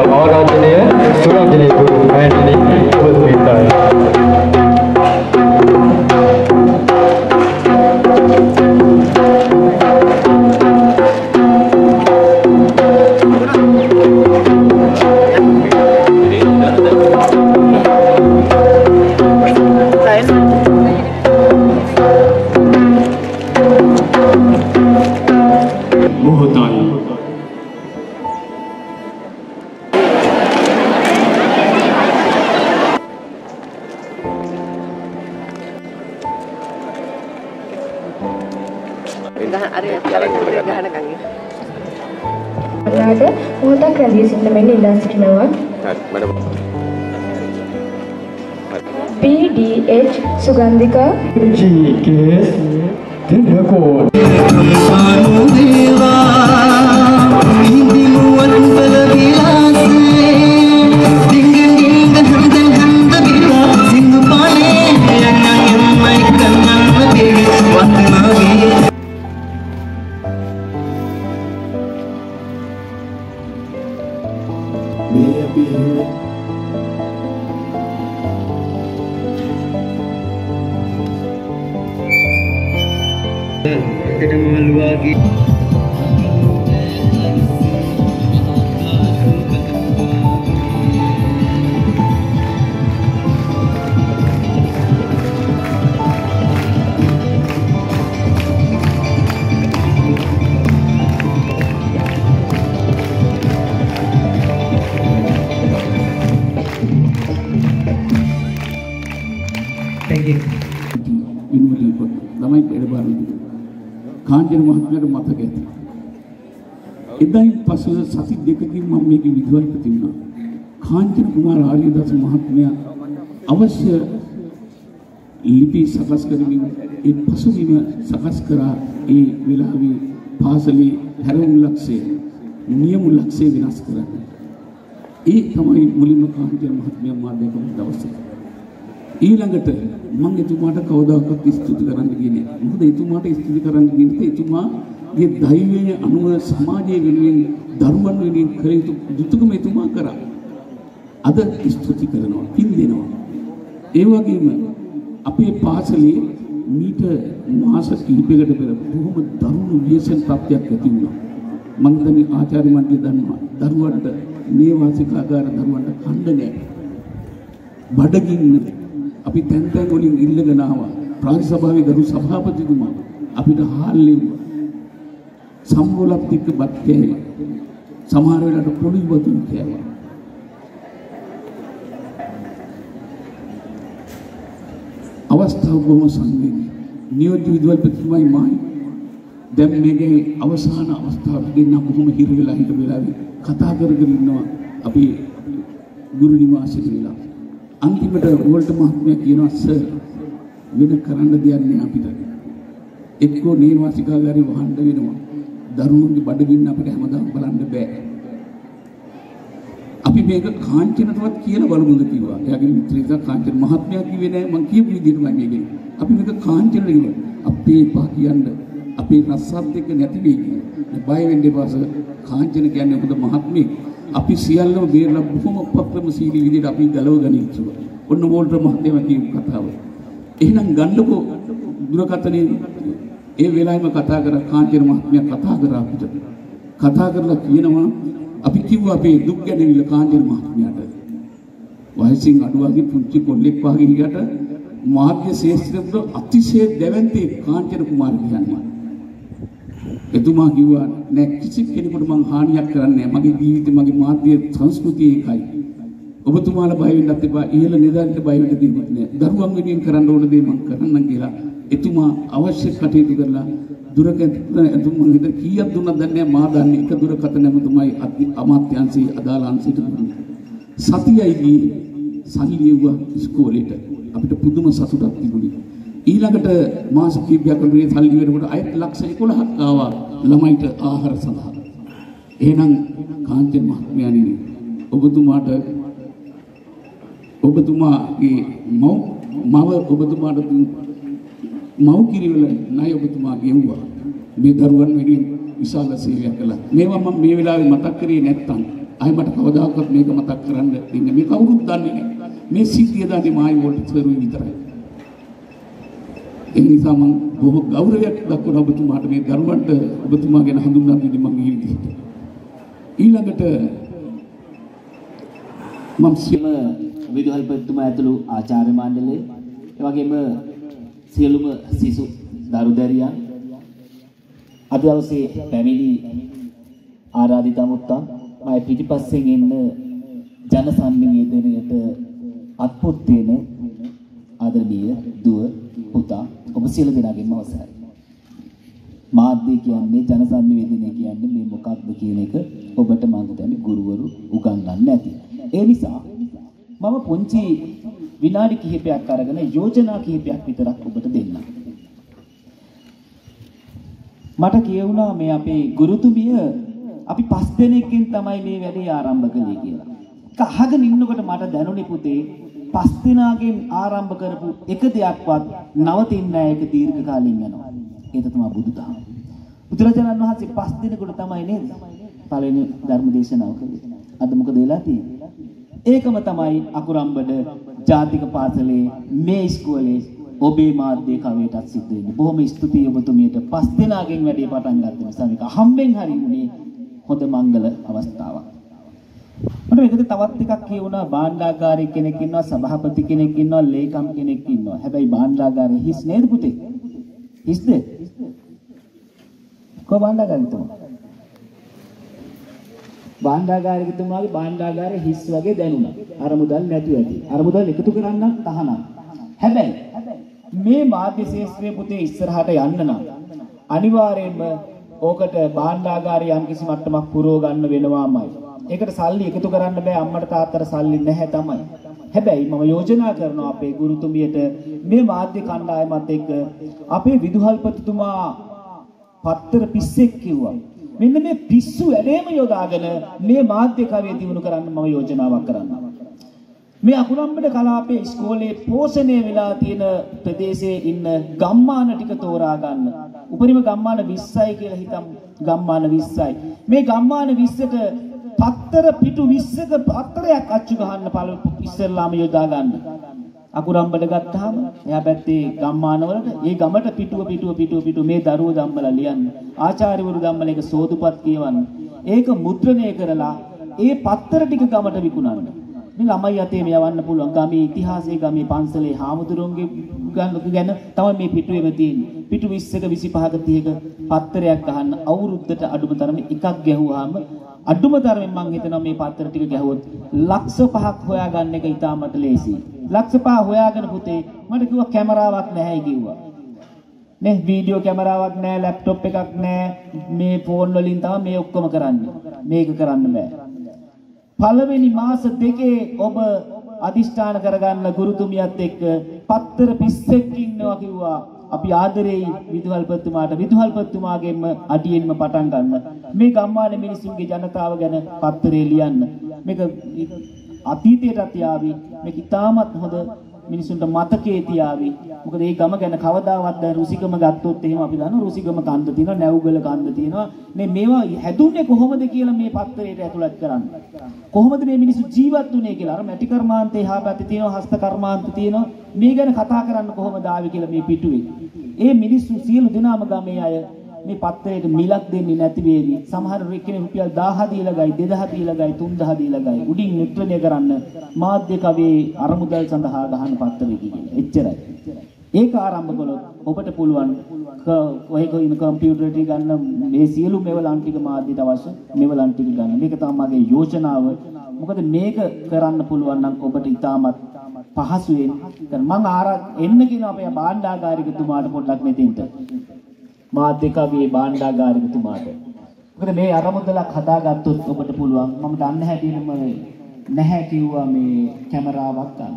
और राजनीय सुराजनीय industry number P D H Sugandhika ji வாழ்வாகி එදායින් පසු සති දෙකකින් මම මේකේ විදුහල්පති වුණා. කාංජන කුමාර ආර්යදාස මහත්මයා අවශ්‍ය ලිපි සකස් කරමින් ඒ පසුබිම සකස් කරා ඒ වෙලාවේ පාසලේ හැරවුම් ලක්ෂය නියම ලක්ෂය වෙනස් කරන්න. ඒ තමයි මුලින්ම කාංජන මහත්මයා මා දැකපු දවසේ. ඊළඟට මම එතුමාට කවදාකවත් ස්තුති කරන්න ගියේ නෑ. මොකද එතුමාට ස්තුති කරන්න ගියේ එතුමාගේ ධෛර්යය අනුව සමාජය වෙනුවෙන් දරුවන් වෙනුවෙන් කළ යුතු යුතුයකම එතුමා කරා. අද ස්තුති කරනවා, පින් දෙනවා. ඒ වගේම අපේ පාසලේ මීට මාස කිහිපයකට පෙර බොහොම දරුණු ව්‍යසන තත්ත්වයක් ඇති වුණා. මම හිතන්නේ ආචාර්ය මණ්ඩලය දන්නවා. දරුවන්ට මේ වාසිකාගාර දරුවන්ට කන්න නෑ. බඩගින්න අපි තැන් තැන් වලින් ඉල්ලගෙන ආවා ප්‍රාදේශ සභාවේ ගරු සභාපතිතුමා අපිට හාල් ලෙව්වා සම්බෝලක් එක්ක බත් කෑවේ. සමහර වෙලාවට පොඩි වතුන් කෑවා. අවස්ථාව බොහොම සංවේදී නියෝජ්‍ය විදුහල්පතිතුමයි මායි. දැන් මේකේ අවසාන අවස්ථාවකදී නම් බොහොම හිර වෙලා හිට වෙලාවේ කතා කරගෙන ඉන්නවා. අපි ගුරු නිවාසෙට වෙලා අන්තිමට වෝල්ට මහත්මයා කියනවා සර් වෙන කරන්න දෙයක් නෑ අපිට. එක්කෝ නේවාසිකාගාරේ වහන්න වෙනවා. දරුවන්ගේ බඩගින්න අපිට හැමදාම බලන්න බෑ. අපි මේක කාංචනටවත් කියලා බලමුද කිව්වා. එයාගේ මිත්‍රයෙක් කාංචන මහත්මයා කිව්වේ නෑ මං කියපු විදිහටමයි මේක. අපි මේක කාංචනට කිව්වා. අපේ එපා කියන්න අපේ රස්සත් එක්ක නැති වෙයි කියලා. බය වෙන්න එපා සර්. කාංචන කියන්නේ මොකද මහත්මයෙක්. අපි සියල්ලම බේරලා බොහොම උපක්‍රමශීලී විදිහට අපි ගලව ගනින් කිව්වා. ඔන්න වෝල්ටර් මහත්තයා කියපු කතාව. එහෙනම් ගන්නකෝ දුරකථනයේ ඒ වෙලාවෙම කතා කර කාංචන මහත්මයා කතා කරා අපිට. කතා කරලා කියනවා අපි කිව්වා අපේ දුක් ගැනවිල කාංචන මහත්මයාට. වයසින් අඩු වගේ පුංචි කොල්ලෙක් වගේ හිටියට මාධ්‍ය ශාස්ත්‍රවල අතිශය දැවැන්තේ කාංචන කුමාර කියන්නේ. එතුමා කිව්වා නෑ කිසි කෙනෙකුට මං හානියක් කරන්නේ නෑ. මගේ ජීවිතේ මගේ මාධ්‍ය සංස්කෘතිය ඒකයි. ඔබතුමාලා බය වෙන්නත් එපා. ඉහළ නිලධාරීන්ට බය වෙන්න දෙන්නේ නෑ. දරුවන් වෙනුවෙන් කරන්න ඕන දේ මං කරන්නම් කියලා. එතුමා අවශ්‍ය කටයුතු කරලා දුරකථන එතුම මං හිත කීයක් දුන්නද දන්නේ නෑ. මා දන්නේ එක දුරකථන නැමතුමයි අමාත්‍යාංශයේ අදාළ අංශයට දුන්නේ. සතියයි ගියේ සල්ලි එව්වා ඉස්කෝලේට. අපිට පුදුම සතුටක් තිබුණේ. ඊළඟට මාස කිහිපයක් මේ සල්ලි වෙනකොට අයත් ලක්ෂ 11ක් ආවා ළමයිට ආහාර සඳහා. එහෙනම් කාංචන මහත්මයාණනි ඔබතුමාට ඔබතුමාගේ මව් මව ඔබතුමාට දුන් මව් කිරිවල ණය ඔබතුමා ගෙවුවා. මේ දරුවන් වෙනුවෙන් විශාල සේවයක් කළා. මේවා මම මේ වෙලාවේ මතක් කරේ නැත්තම් අය මට කවදාකවත් මේක මතක් කරන්න දෙන්නේ මේ කවුරුත් දන්නේ නැහැ. මේ සිද්ධිය දාන්නේ මායි වෝල්ට් සරුවේ විතරයි. ඒ නිසා මම බොහෝ ගෞරවයක් දක්වන ඔබතුමාට මේ දරුවන්ට ඔබතුමා ගැන හඳුන්වා දෙන්නේ මම මේ විදිහට. ඊළඟට මම සියලුම විදුහල්පතිතුමා ඇතුළු ආචාර්ය මණ්ඩලය ඒ වගේම සියලුම සිසු දරු දැරියන් අද දවසේ පැමිණි ආරාධිත මුත්තා මම පිටිපස්සෙන් එන්න ජන සම්නිවේදනයට අත්පොත් වෙන ආදරණීය දුව පුතා ඔබ සියලු දෙනාගෙන්ම අවසරයි මාධ්‍ය කියන්නේ ජන සම්නිවේදනය කියන්නේ මේ මොකක්ද කියන එක ඔබට මම හිතන්නේ ගුරුවරු උගන්වන්නේ නැති. ඒ නිසා මම පුංචි විනාඩි කිහිපයක් අරගෙන යෝජනා කිහිපයක් විතරක් ඔබට දෙන්නම්. මට කියවුණා මේ අපේ ගුරුතුමිය අපි පස් දෙනෙක්ගෙන් තමයි මේ වැඩේ ආරම්භ කළේ කියලා. ඒක අහගෙන ඉන්නකොට මට දැනුනේ පුතේ පස් දෙනාගෙන් ආරම්භ කරපු එක දෙයක්වත් නවතින්නේ නැහැ ඒක දීර්ඝ කාලෙන් යනවා. ඒක තමයි බුදුදහම. බුදුරජාණන් වහන්සේ පස් දිනකට තමයි නේද? පළවෙනි ධර්ම දේශනාව කළේ. අද මොකද වෙලා තියෙන්නේ? ඒකම තමයි අකුරම්බඩ ජාතික පාසලේ මේ ඉස්කෝලේ ඔබේ මාධ්‍ය කවයටත් සිද්ධ වෙන්නේ. බොහොම ස්තුතියි ඔබතුමියට පස් දිනාගෙන් වැඩේ පටන් ගත්ත නිසා මේක හම්බෙන් හරි උනේ හොඳ මංගල අවස්ථාවක්. මට ඒකද තවත් ටිකක් කියුණා භාණ්ඩාගාරී කෙනෙක් ඉන්නවා සභාපති කෙනෙක් ඉන්නවා ලේකම් කෙනෙක් ඉන්නවා. හැබැයි භාණ්ඩාගාරේ හිස් නේද පුතේ? හිස්ද? කො භාණ්ඩාගාරිතුමා? භාණ්ඩාගාරිකතුමාගේ භාණ්ඩාගාරය හිස් වගේ දැනුණා. අර මුදල් නැතුව ඇති. අර මුදල් එකතු කරන්න තහනම්. හැබැයි මේ මාධ්‍ය ශාස්ත්‍රයේ පුතේ ඉස්සරහට යන්න නම් අනිවාර්යයෙන්ම ඕකට භාණ්ඩාගාරය යම් කිසි මට්ටමක් පුරව ගන්න වෙනවාමයි. ඒකට සල්ලි එකතු කරන්න බෑ අම්මට තාත්තට සල්ලි නැහැ තමයි. හැබැයි මම යෝජනා කරනවා අපේ ගුරුතුමියට මේ මාධ්‍ය කණ්ඩායමත් එක්ක අපේ විදුහල්පතිතුමා පත්තර පිස්සෙක් කිව්වා. මෙන්න මේ පිස්සු වැඩේම යොදාගෙන මේ මාධ්‍ය කවිය දිනු කරන්න මම යෝජනාවක් කරන්නම්. මේ අකුරම්බඩ කලාපයේ ඉස්කෝලේ පෝෂණය වෙලා තියෙන ප්‍රදේශයේ ඉන්න ගම්මාන ටික තෝරා ගන්න. උපරිම ගම්මාන 20යි කියලා හිතමු. ගම්මාන 20යි. මේ ගම්මාන 20ට පත්තර පිටු 20ක පත්තරයක් අච්චු ගහන්න පළ ඉස්සෙල්ලාම යොදා ගන්න. අකුරම්බඩ ගත්තාම එහා පැත්තේ ගම්මානවලට ඒ ගමට පිටුව පිටුව පිටුව පිටුව මේ දරුවෝ ධම්මලා ලියන්න. ආචාර්යවරු ධම්මලා ඒක සෝදුපත් කියවන්න. ඒක මුද්‍රණය කරලා ඒ පත්තර ටික ගමට විකුණන්න. මේ ළමයි අතේ යවන්න පුළුවන්. ගමේ ඉතිහාසයේ ගමේ පන්සලේ හාමුදුරුවන්ගේ ගැන තමයි මේ පිටුවේම තියෙන්නේ. පිටු 20ක 25ක 30ක පත්තරයක් අහන්න අවුරුද්දට අඩුම තරමේ එකක් ගැහුවාම අඩුම තරමින් මං හිතනවා මේ පත්තර ටික ගැහුවොත් ලක්ෂ පහක් හොයාගන්න එක ඉතාමත් ලේසියි. ලක්ෂ පහ හොයාගෙන පුතේ මට කිව්වා කැමරාවක් නැහැ කිව්වා. නේ වීඩියෝ කැමරාවක් නැහැ ලැප්ටොප් එකක් නැහැ මේ ෆෝන් වලින් තමයි මේ ඔක්කොම කරන්නේ. මේක කරන්න බෑ. පළවෙනි මාස දෙකේ ඔබ අදිෂ්ඨාන කරගන්න ගුරුතුමියත් එක්ක පත්තර 30ක් ඉන්නවා කිව්වා. අපි ආදරෙයි විදුහල්පතිතුමාට විදුහල්පතිතුමාගෙන්ම අඩියෙන්ම පටන් ගන්න. මේ ගම්මාන මිනිසුන්ගේ ජනතාව ගැන පත්තරේ ලියන්න. මේක අතීතයටත් යාවි. මේක ඉතාමත් හොඳ මිනිසුන්ට මතකයේ තියාවි. මොකද මේ ගම ගැන කවදාවත් දැන් රුසිගම ගත්තොත් එහෙම අපි දන්නවා රුසිගම කන්ද තියෙනවා නැවුගල කන්ද තියෙනවා. මේ මේවා හැදුන්නේ කොහොමද කියලා මේ පත්තරේට ඇතුළත් කරන්න. කොහොමද මේ මිනිස්සු ජීවත් වුනේ කියලා අර මැටි කර්මාන්තේ එහා පැත්තේ තියෙනවා හස්ත කර්මාන්ත තියෙනවා. මේ ගැන කතා කරන්න කොහොමද ආවේ කියලා මේ පිටුවේ. ඒ මිනිස්සු සියලු දෙනාම ගමේ අය මේ පත්තරේට මිලක් දෙන්නේ නැති වේවි. සමහර කෙනෙක් රුපියල් 1000 දීලා ගයි, 2000 දීලා ගයි, 3000 දීලා ගයි. උඩින් මුද්‍රණය කරන්න මාධ්‍ය කවේ අරමුදල් සඳහා ගහන පත්තරේ කියලා. එච්චරයි. ඒක ආරම්භ කළොත් ඔබට පුළුවන් කොහේ කොහේ ඉන්න කම්පියුටර් ටික ගන්න මේ සියලු මෙවලන් ටික මාධ්‍යට අවශ්‍ය මෙවලන් ටික ගන්න. මේක තමයි මගේ යෝජනාව. මොකද මේක කරන්න පුළුවන් නම් ඔබට ඉතාමත් පහසුවෙන් දැන් මම ආරා එන්න කියන අපේ භාණ්ඩාගාරිකතුමාට පොඩ්ඩක් මෙතෙන්ට. මාධ්‍යකවියේ භාණ්ඩාගාරිකතුමාට. මොකද මේ අරමුදලක් හදාගත්තොත් ඔබට පුළුවන් මම දන්න හැටියෙම නැහැ කිව්වා මේ කැමරාවක් ගන්න.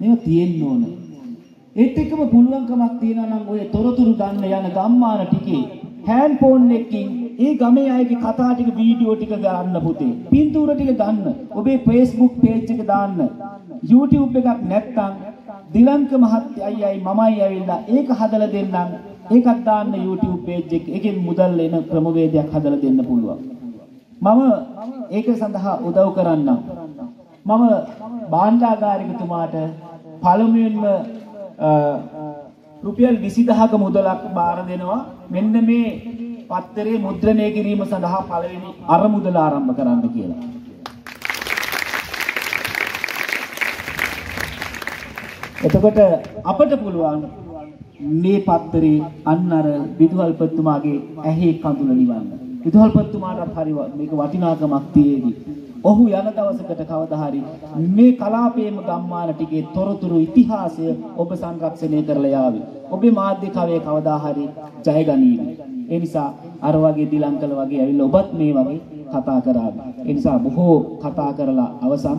මේක තියෙන්න ඕන. ඒත් එක්කම පුළුවන්කමක් තියෙනවා නම් ඔය තොරතුරු ගන්න යන ගම්මාන ටිකේ හෑන්ඩ් ෆෝන් එකකින් ඒ ගමේ අයගේ කතා ටික වීඩියෝ ටික ගන්න පුතේ. පින්තූර ටික ගන්න. ඔබේ Facebook page එක දාන්න. YouTube එකක් නැත්නම් දිලංක මහත්තයයි අයියයි මමයි ඇවිල්ලා ඒක හදලා දෙන්නම්. ඒකත් දාන්න YouTube page එක. ඒකෙන් මුදල් එන ක්‍රමවේදයක් හදලා දෙන්න පුළුවන්. මම ඒක සඳහා උදව් කරන්නම්. මම භාණ්ඩාගාරිකතුමාට පළමුවෙන්ම රුපියල් 20000ක මුදලක් බාර දෙනවා. මෙන්න මේ පත්තරේ මුද්‍රණය කිරීම සඳහා පළවෙනි අරමුදල ආරම්භ කරන්න කියලා. එතකොට අපට පුළුවන් මේ පත්තරේ අන්න අර විදුහල්පතිතුමාගේ ඇහි කඳුල නිවන්න. විදුහල්පතිතුමාටත් හරි මේක වටිනාකමක් තියේවි. ඔහු යන දවසකට කවදා හරි මේ කලාපයේම ගම්මාන ටිකේ තොරතුරු ඉතිහාසය ඔබ සංරක්ෂණය කරලා යාවි. ඔබේ මාධ්‍ය කවයේ කවදා හරි ජය ගනීවි. ඒ නිසා අර වගේ දිලංකල වගේ ඇවිල්ලා ඔබත් මේ වගේ කතා කරાવી. ඒ නිසා බොහෝ කතා කරලා අවසන්.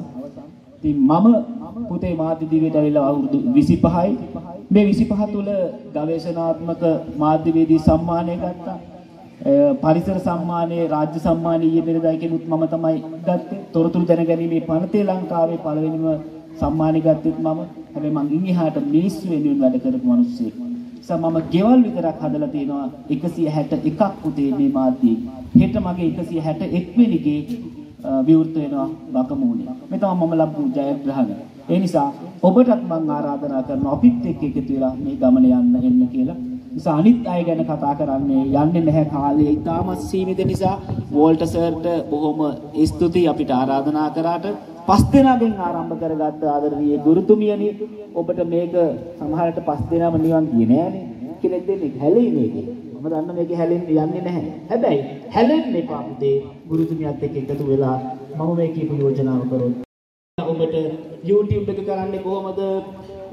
ඉතින් මම පුතේ මාධ්‍ය දිවියට ඇවිල්ලා අවුරුදු 25යි. මේ 25 තුල ගවේෂණාත්මක මාධ්‍යවේදී සම්මානය ගත්තා. පරිසර සම්මානයේ රාජ්‍ය සම්මානීය ඊයේ පෙරදා කෙනුත් මම තමයි ගත්තේ. තොරතුරු දැනගැනීමේ පනතේ ලංකාවේ පළවෙනිම සම්මානෙ ගත්තෙත් මම. හැබැයි මං ඉන් එහාට මිනිස්සු වෙනුවෙන් වැඩ කරපු මිනිස්සෙක්. නිසා මම ගෙවල් විතරක් හදලා තියෙනවා 161ක් පුතේ මේ මාධ්‍යයේ. හෙට මගේ 161 වෙනිගේ විවෘත වෙනවා බකමූණේ. මේ තමයි මම ලබපු ජයග්‍රහණය. ඒ නිසා ඔබටත් මම ආරාධනා කරනවා අපිත් එක්ක එකතු වෙලා මේ ගමන යන්න එන්න කියලා. නිසා අනිත් අය ගැන කතා කරන්නේ යන්නේ නැහැ කාලය ඉතාමත් සීමිත නිසා. වෝල්ටර් සර්ට බොහොම ස්තුතියි අපිට ආරාධනා කරාට. පස් දෙනාගෙන් ආරම්භ කරගත්ත ආදරණීය ගුරුතුමියනි ඔබට මේක සමහරට පස් දෙනාම නිවන් කියේ නෑනේ කෙනෙක් දෙන්නේ. හැලෙයි මේකේ. මම දන්න මේක හැලෙන්න යන්නේ නැහැ. හැබැයි හැලෙන්න එපා පුතේ ගුරුතුමියත් එක්ක එකතු වෙලා මම මේ කියපු යෝජනාව කරොත්. ඔබට YouTube එක කරන්නේ කොහොමද?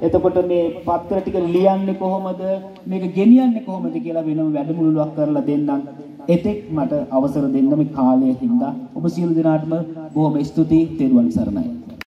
එතකොට මේ පත්‍ර ටික ලියන්නේ කොහොමද? මේක ගෙනියන්නේ කොහොමද කියලා වෙනම වැඩමුළුවක් කරලා දෙන්නම්. එතෙක් මට අවසර දෙන්න මේ කාලය හින්දා. ඔබ සියලු දෙනාටම බොහොම ස්තුතියි. තෙරුවන් සරණයි.